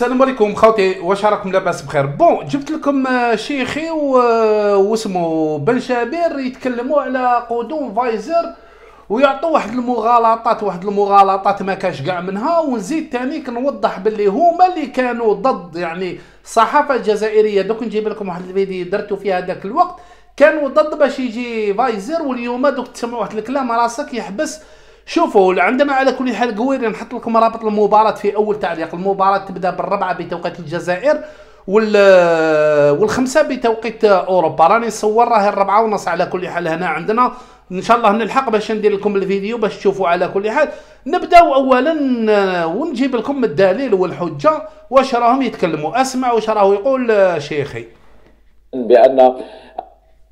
السلام عليكم خوتي واش راكم لاباس بخير؟ bon جبت لكم آه، شيخي و- واسمه بن شابير يتكلموا على قدوم فايزر ويعطوا واحد المغالطات واحد المغالطات ما كاش كاع منها ونزيد تاني كنوضح باللي هما اللي كانوا ضد يعني الصحافه الجزائريه دوك نجيب لكم واحد الفيديو درتو في هذاك الوقت. كانوا ضد باش يجي فايزر واليوم دوك تسمعوا واحد الكلام راسك يحبس شوفوا عندنا على كل حال قويري نحط لكم رابط المباراة في أول تعليق. المباراة تبدأ بالربعة بتوقيت الجزائر وال والخمسة بتوقيت أوروبا. راني نصور راهي الربعة ونص على كل حال هنا عندنا. إن شاء الله نلحق باش ندير لكم الفيديو باش تشوفوا على كل حال. نبداو أولا آه، ونجيب لكم الدليل والحجة واش راهم يتكلموا. أسمع واش راهو يقول شيخي.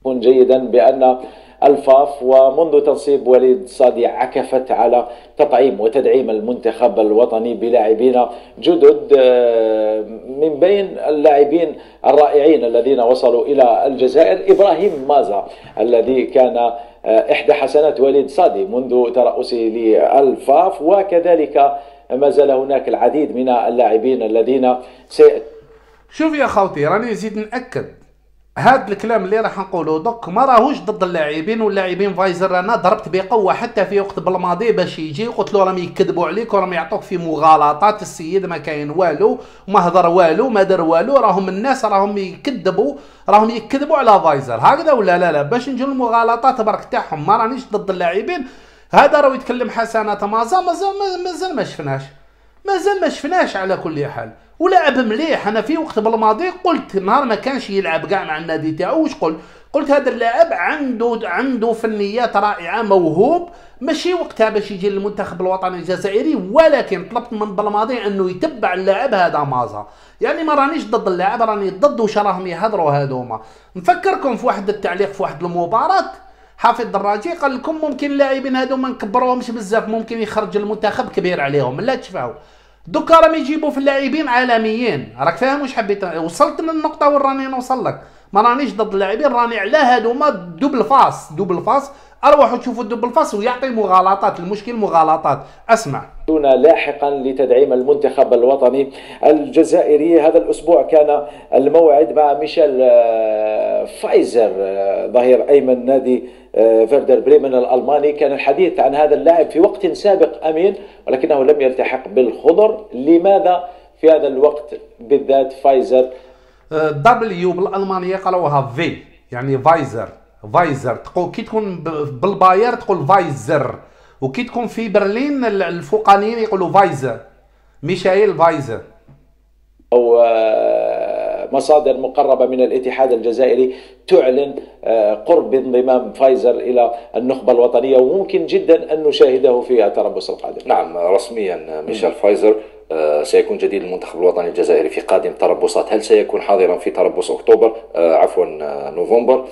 يكون جيدا بأن الفاف ومنذ تنصيب وليد صادي عكفت على تطعيم وتدعيم المنتخب الوطني بلاعبين جدد آه، من بين اللاعبين الرائعين الذين وصلوا إلى الجزائر. إبراهيم مازا الذي كان آه، إحدى حسنات وليد صادي منذ ترأسه للفاف. وكذلك ما زال هناك العديد من اللاعبين الذين سي شوف يا خوتي راني نزيد نأكد. هاد الكلام اللي راح نقوله دوك ما راهوش ضد اللاعبين واللاعبين فايزر أنا ضربت بقوة حتى في وقت بالماضي باش يجي قلت له راهم يكذبوا عليك وراهم يعطوك في مغالطات السيد ما كاين والو ما هضر والو ما دار والو راهم الناس راهم يكذبوا راهم يكذبوا على فايزر. هكذا ولا لا لا باش نجيو المغالطات برك تاعهم ما رانيش ضد اللاعبين. هذا راه يتكلم حسنات مازال مازال مازال ما شفناش. مازال ما شفناش على كل حال. ولعب مليح. أنا في وقت بالماضي قلت نهار ما كانش يلعب كاع مع النادي تاعو. واش قلت؟ قلت هذا اللاعب عنده عنده فنيات رائعة موهوب. ماشي وقتها باش يجي للمنتخب الوطني الجزائري ولكن طلبت من بالماضي أنه يتبع اللاعب هذا مازا. يعني ما رانيش ضد اللاعب راني ضد واش راهم يهضروا هذوما. نفكركم في واحد التعليق في واحد المباراة. حافظ الدراجي قال لكم ممكن اللاعبين هذو ما نكبروهمش بزاف ممكن يخرج المنتخب كبير عليهم. لا تشفعوا. دوكا راهم يجيبوا في اللاعبين عالميين. راك فاهم واش حبيت؟ وصلت للنقطه وين راني نوصل لك. ما رانيش ضد اللاعبين راني على هذوما double face double face. أروحوا تشوفوا ال double face ويعطي مغالطات المشكل مغالطات. أسمع. دون لاحقا لتدعيم المنتخب الوطني الجزائري. هذا الأسبوع كان الموعد مع ميشيل آه، فايزر آه، ظهير أيمن نادي آه، فيردر بريمن الألماني. كان الحديث عن هذا اللاعب في وقت سابق أمين ولكنه لم يلتحق بالخضر. لماذا في هذا الوقت بالذات فايزر W بالألمانية قالوها في يعني فايزر فايزر تقول كي تكون بالبايرن تقول فايزر وكي تكون في برلين ال- الفوقانيين يقولوا فايزر ميشائيل فايزر أو آه، مصادر مقربة من الاتحاد الجزائري تعلن آه، قرب انضمام فايزر إلى النخبة الوطنية وممكن جدا أن نشاهده في التربص القادم. نعم رسميا ميشيل فايزر آه، سيكون جديد المنتخب الوطني الجزائري في قادم تربصات. هل سيكون حاضرا في تربص أكتوبر؟ آه، عفوا آه، نوفمبر؟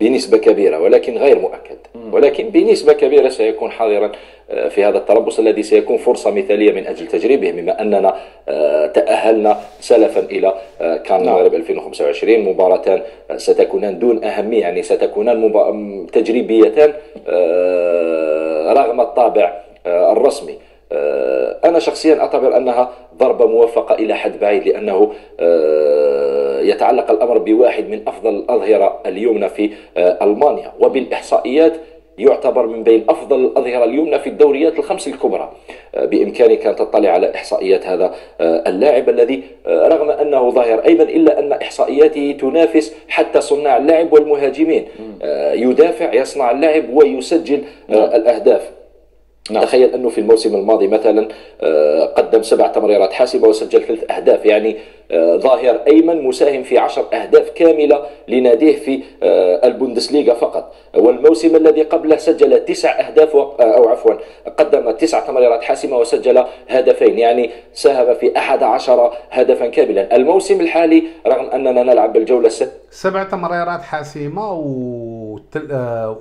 بنسبة كبيرة ولكن غير مؤكد. ولكن بنسبة كبيرة سيكون حاضرا آه، في هذا التربص الذي سيكون فرصة مثالية من أجل تجريبه بما أننا آه، تأهلنا سلفا إلى آه، كان المغرب 2025 مباراتان آه، ستكونان دون أهمية يعني ستكونان تجريبيتان آه، رغم الطابع آه، الرسمي آه، أنا شخصيا أعتبر أنها ضربة موفقة إلى حد بعيد لأنه آه، يتعلق الأمر بواحد من أفضل الأظهرة اليمنى في آه، ألمانيا. وبالإحصائيات يعتبر من بين أفضل الأظهرة اليمنى في الدوريات الخمس الكبرى. آه، بإمكانك أن تطلع على إحصائيات هذا اللاعب الذي رغم أنه ظاهر أيمن إلا أن إحصائياته تنافس حتى صناع اللعب والمهاجمين. يدافع يصنع اللعب ويسجل آه، الأهداف. نعم. تخيل أنه في الموسم الماضي مثلا آه، قدم سبع تمريرات حاسمه وسجل ثلاث أهداف يعني آه، ظاهر أيمن مساهم في عشر أهداف كاملة لناديه في آه، البوندسليغا فقط. والموسم الذي قبله سجل تسع أهداف أو عفوا قدم تسع تمريرات حاسمة وسجل هدفين يعني ساهم في أحد عشر هدفا كاملا. الموسم الحالي رغم أننا نلعب بالجولة الست. سبع تمريرات حاسمة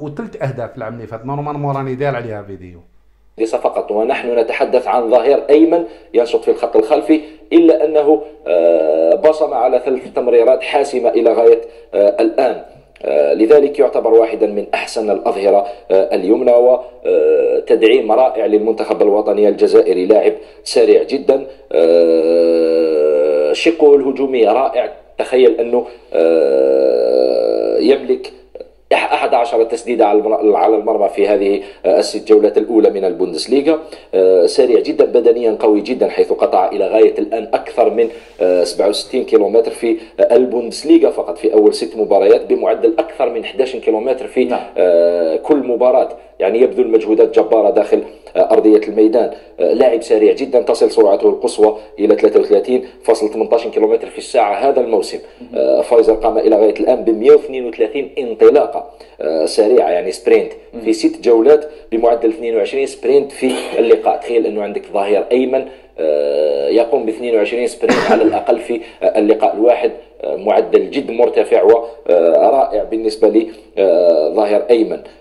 وثلث أهداف العام اللي فات normalement راني داير عليها فيديو. ليس فقط. ونحن نتحدث عن ظهير أيمن ينشط في الخط الخلفي إلا أنه آه، بصم على ثلاث تمريرات حاسمة إلى غاية آه، الآن. آه، لذلك يعتبر واحدا من أحسن الأظهرة اليمنى وتدعيم رائع للمنتخب الوطني الجزائري لاعب سريع جدا. شقه الهجومي رائع. تخيل أنه يملك 11 تسديدة على المرمى في هذه الست جولات الأولى من البوندسليغا. سريع جدا بدنيا قوي جدا حيث قطع إلى غاية الآن أكثر من 67 كيلومتر في البوندسليغا. فقط في أول ست مباريات بمعدل أكثر من 11 كيلومتر في نعم. كل مباراة. يعني يبذل مجهودات جبارة داخل أرضية الميدان. لاعب سريع جدا تصل سرعته القصوى إلى 33.18 كيلومتر في الساعة هذا الموسم. فايزر قام إلى غاية الآن ب 132 انطلاقة سريعة يعني sprint في ست جولات بمعدل 22 sprint في اللقاء. تخيل أنه عندك ظهير أيمن يقوم ب 22 sprint على الأقل في اللقاء الواحد معدل جد مرتفع ورائع بالنسبة لظهير أيمن. آه،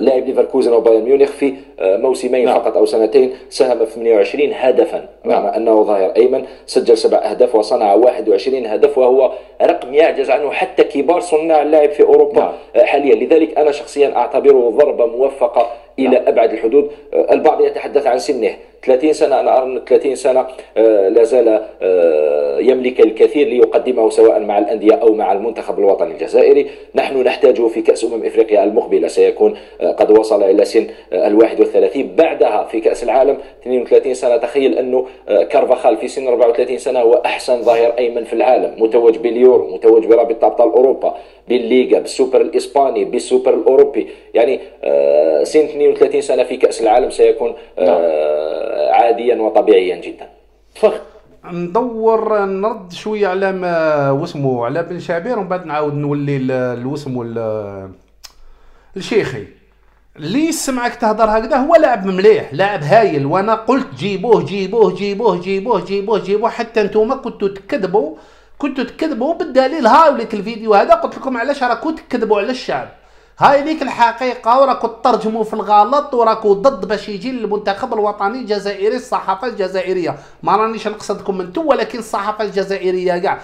لاعب ليفركوزن وبايرن ميونخ في آه، موسمين نعم. فقط أو سنتين ساهم في 28 هدفا نعم. رغم أنه ظاهر أيمن سجل سبع أهداف وصنع 21 هدف وهو رقم يعجز عنه حتى كبار صناع اللعب في أوروبا نعم. آه، حاليا لذلك أنا شخصيا أعتبره ضربة موفقة إلى نعم. أبعد الحدود البعض يتحدث عن سنه 30 سنة أنا أرى أن 30 سنة آه، لا زال آه، يملك الكثير ليقدمه سواء مع الأندية أو مع المنتخب الوطني الجزائري. نحن نحتاجه في كأس أمم إفريقيا المقبلة. سيكون آه، قد وصل إلى سن ال 31 بعدها في كأس العالم 32 سنة تخيل أنه كارفاخال في سن 34 سنة هو أحسن ظاهر أيمن في العالم. متوج باليورو متوج برابطة أبطال أوروبا بالليغا بالسوبر الإسباني بالسوبر الأوروبي. يعني سن 32 سنة في كأس العالم سيكون نعم. عاديا وطبيعيا جدا. فخ ندور نرد شوية على ما واسمو على بن شعبير ومن بعد نعاود نولي لوسمو الشيخي. اللي سمعك تهضر هكذا هو لاعب مليح لاعب هايل وأنا قلت جيبوه جيبوه جيبوه جيبوه جيبوه جيبوه حتى انتوما كنتوا تكذبوا كنتوا تكذبوا بالدليل هاي وليك الفيديو هذا قلت لكم علاش راكو تكذبوا على الشعب. هاي ذيك الحقيقة وراكو ترجموا في الغلط وراكو ضد باش يجي المنتخب الوطني الجزائري الصحافة الجزائرية. ما رانيش نقصدكم أنتم ولكن الصحافة الجزائرية كاع.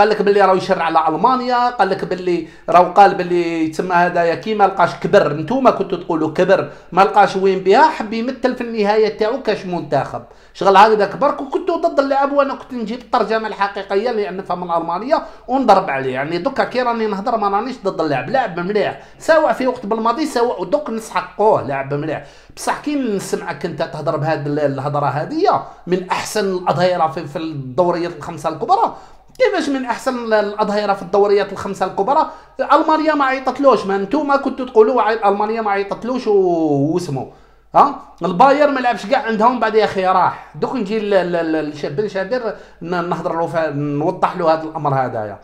قال لك باللي راهو يشرع على ألمانيا قال لك باللي راهو قال باللي تسمى هذايا كي ما لقاش كبر. نتوما كنتوا تقولوا كبر ما لقاش وين بها حب يمثل في النهاية تاعو كاش منتخب. شغل هكذا كبر كنتوا ضد اللاعب وأنا كنت نجيب الترجمة الحقيقية اللي نفهم الألمانية ونضرب عليه يعني دوكا كي راني نهضر ما رانيش ضد اللاعب لاعب مليح. سواء في وقت بالماضي سواء دوك نسحقوه لاعب مليح. بصح كي نسمعك أنت تهضر بهذه الهضرة هذه من أحسن الاظهره في الدوريات الخمسة الكبرى. كيفاش من أحسن الأظهرة في الدوريات الخمسة الكبرى؟ ألمانيا ما عيطتلوش ما انتوما كنتوا تقولوا ألمانيا ما عيطتلوش واسمه ها؟ الباير ما لعبش كاع عندهم بعد يا أخي راح. دوك نجي بن شابير نهضر له نوضح له هذا الأمر هذايا.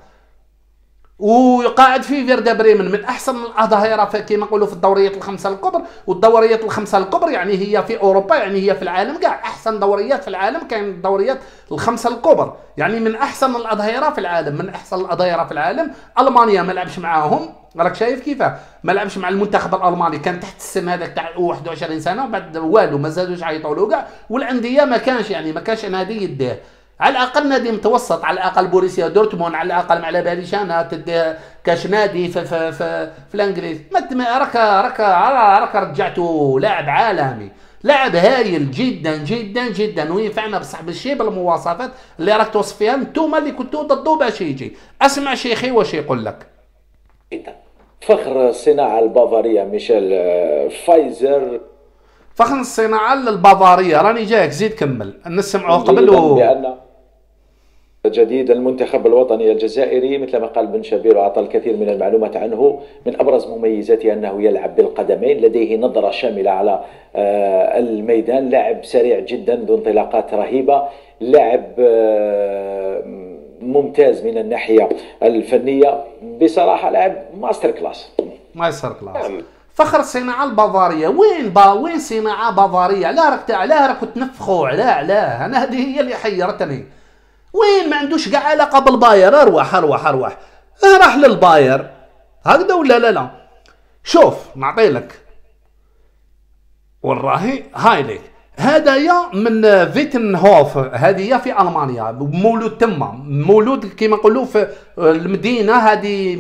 وقاعد في فيردا بريمن من أحسن الاظهره كما نقولوا في الدوريات الخمسة الكبر والدوريات الخمسة الكبر يعني هي في أوروبا يعني هي في العالم كاع. أحسن دوريات في العالم كان الدوريات الخمسة الكبر يعني من أحسن الاظهره في العالم من أحسن الاظهره في العالم ألمانيا ما لعبش معاهم. راك شايف كيفاه؟ ما لعبش مع المنتخب الألماني. كان تحت السن هذاك تاع 21 سنة وبعد والو ما زادوش عيطوا له كاع. والأندية ما كانش يعني ما كانش نادي يديه. على الأقل نادي متوسط على الأقل بوريسيا دورتموند على الأقل على باليش أنا تدي كاش نادي في في في, في الإنجليز. ما راك راك راك رجعته لاعب عالمي. لاعب هايل جدا جدا جدا وينفعنا بصح بالشيء بالمواصفات اللي راك توصف فيها. انتوما اللي كنتوا ضدو باش يجي. أسمع شيخي واش يقول لك. فخر الصناعة البافارية ميشيل آه، فايزر. فخر الصناعة البافارية. راني جايك زيد كمل. نسمعه قبل و... بأن جديد المنتخب الوطني الجزائري مثل ما قال بن شبير وأعطى الكثير من المعلومات عنه من أبرز مميزاته أنه يلعب بالقدمين لديه نظرة شاملة على آه، الميدان لاعب سريع جدا ذو انطلاقات رهيبة لاعب آه، ممتاز من الناحية الفنية بصراحة لاعب master class. master class. نعم. فخر الصناعة البافارية. وين با وين صناعة بافارية؟ لا راك لا راك تنفخوا. علاه علاه أنا هذه هي اللي حيرتني. وين ما عندوش كاع علاقة بالبايرن أروح أروح أروح. راح للباير. هكذا ولا لا لا؟ شوف نعطي لك. والراهي هاي ليك. هذايا من فيتنهوف هذه في ألمانيا. مولود تما مولود كيما نقولوا في المدينة هذه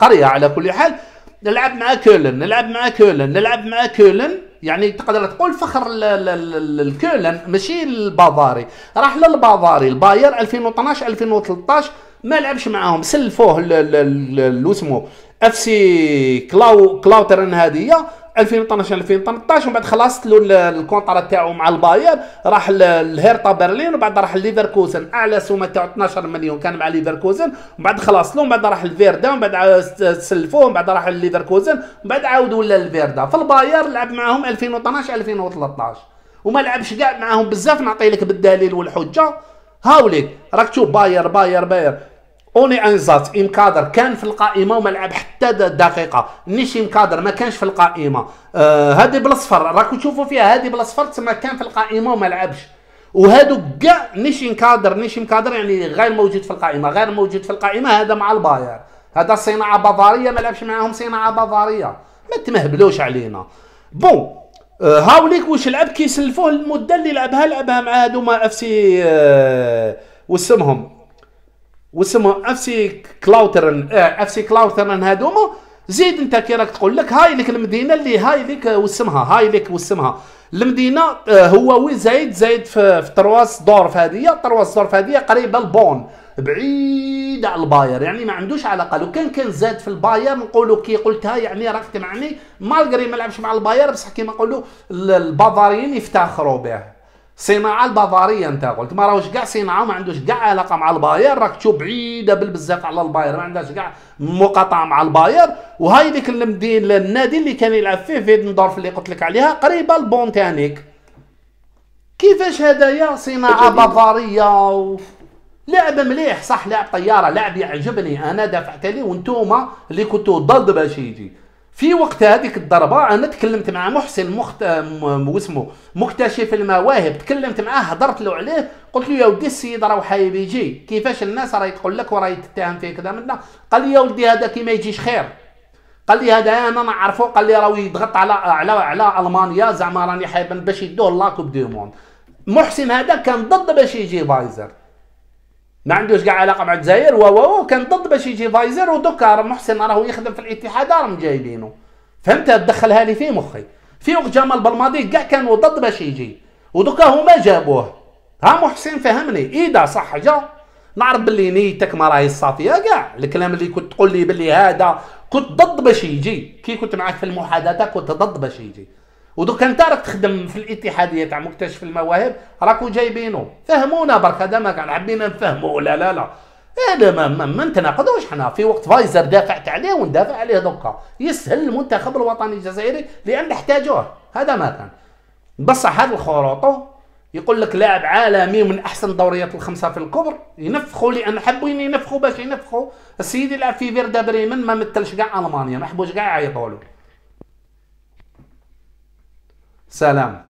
قرية على كل حال. نلعب مع كولن نلعب مع كولن نلعب مع كولن. يعني تقدر تقول فخر الكولن ماشي البافاري. راح للبافاري البايرن 2012 2013 ما لعبش معاهم. سلفوه اسمه أف سي كايزر كايزرسلاوترن هذه 2012 2013 ومن بعد خلصت له ال contrat تاعو مع البايرن راح لهيرتا برلين وبعد راح ليفركوزن. أعلى سومة تاعو 12 مليون كان مع ليفركوزن. ومن بعد خلاص له بعد راح لفيردر ومن بعد سلفوه ومن بعد راح ليفركوزن. ومن بعد عاود ولا لفيردر في البايرن لعب معاهم 2012 2013 وما لعبش كاع معاهم بزاف نعطي لك بالدليل والحجة. هاوليك. راك تشوف باير باير باير. ohne Einsatz im Kader كان في القائمة وما لعب حتى دقيقة. nicht im Kader ما كانش في القائمة. آه هذه بالاصفر راكم تشوفوا فيها هذه بالاصفر تسمى كان في القائمة وما لعبش. وهادو كاع nicht im Kader nicht im Kader يعني غير موجود في القائمة غير موجود في القائمة هذا مع الباير. هذا صناعة بافارية ما لعبش معاهم صناعة بافارية. ما تمهبلوش علينا. بون آه هاوليك واش لعب؟ كيسلفوه المدة اللي لعبها لعبها مع هادو ما اف سي آه واسمهم واسمه اف سي كلاوترن اف سي كلاوترن هذوما زيد انت كي راك تقول لك هاي لك المدينة اللي هاي لك واسمها هاي لك واسمها المدينة آه، هو وين زايد زايد في, في ترواس دورف هذه ترواس دورف هذه قريبة لبون بعيد على الباير يعني ما عندوش علاقه لو كان كان زاد في الباير نقولوا كي قلتها يعني راك تمعني مالغري ما لعبش مع الباير بصح كيما نقولوا البافاريين يفتخروا به. صناعة البافارية انت قلت ما راهوش كاع صناعة ما عندوش كاع علاقة مع الباير راك تشوف بعيدة بالبزاف على الباير ما عندهاش كاع مقاطعة مع الباير. وهاي ديك المدينة النادي اللي كان يلعب فيه فيدندورف اللي قلت لك عليها قريبة لبون تانيك. كيفاش هدايا صناعة بافارية؟ و... لعب مليح صح لعب طيارة لعب يعجبني. أنا دافعت عليه وأنتوما اللي كنتوا ضد باش يجي. في وقت هذيك الضربة أنا تكلمت مع محسن مخت... اسمه مكتشف المواهب تكلمت معاه هضرت له عليه قلت له يا ودي السيد راه حاب يجي كيفاش الناس راهي تقول لك وراهي تتهم فيه كذا منا قال لي يا ولدي هذا كي ما يجيش خير. قال لي هذا أنا نعرفه قال لي راه يضغط على على على ألمانيا زعما راني حاب باش يدوه la coupe du monde. محسن هذا كان ضد باش يجي فايزر. ما عندوش كاع علاقة مع الجزائر. و و كان ضد باش يجي فايزر ودوكا محسن راهو يخدم في الاتحاد راهم جايبينه. فهمت؟ دخلها لي في مخي. في وقت جمال بالماضي كاع كانوا ضد باش يجي. ودوكا هما جابوه. ها محسن فهمني. اذا صح جا. نعرف باللي نيتك ما راهي صافية. كاع الكلام اللي كنت تقول لي باللي هذا كنت ضد باش يجي. كي كنت معاك في المحادثة كنت ضد باش يجي. ودوك انت راك تخدم في الاتحادية تاع مكتشف المواهب راكو جايبينه فهمونا برك هذا ما كان حبينا نفهموا لا لا لا. هذا ما, ما, ما نتناقضوش حنا. في وقت فايزر دافعت عليه وندافع عليه دوكا. يسهل المنتخب الوطني الجزائري لأن احتاجوه هذا ما كان. بصح هذا الخروطو يقول لك لاعب عالمي من أحسن الدوريات الخمسة في الكبر ينفخوا لأن حبوا ينفخوا باش ينفخوا السيد يلعب في فيردا بريمن ما مثلش كاع ألمانيا ما حبوش كاع يعيطوا له سلام.